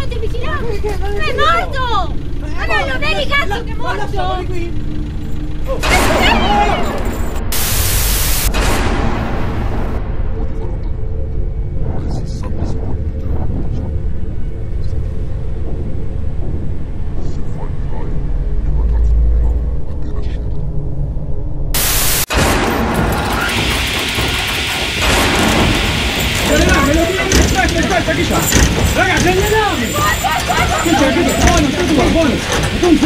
notte vicinato! È morto! Ma non lo vedi cazzo che è morto!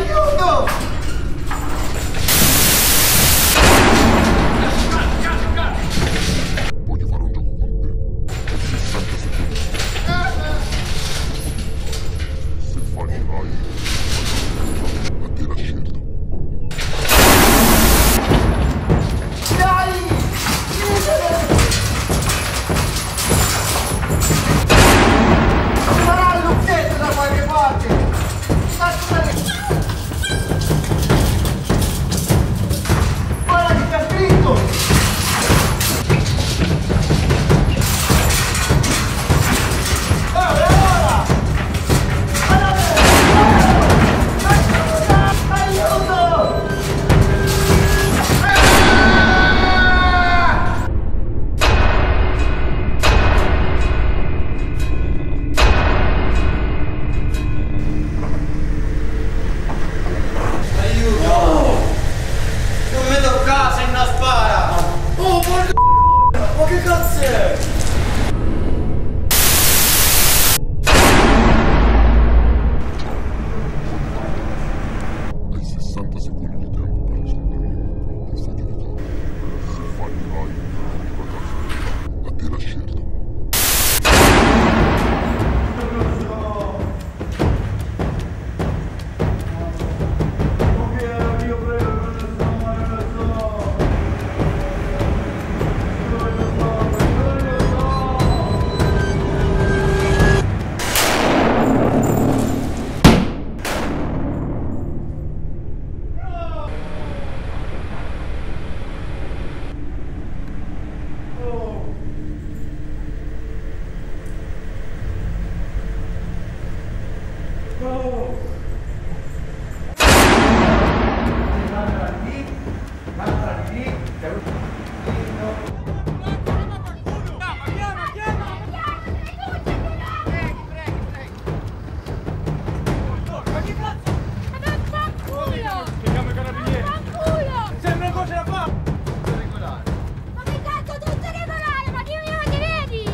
you know?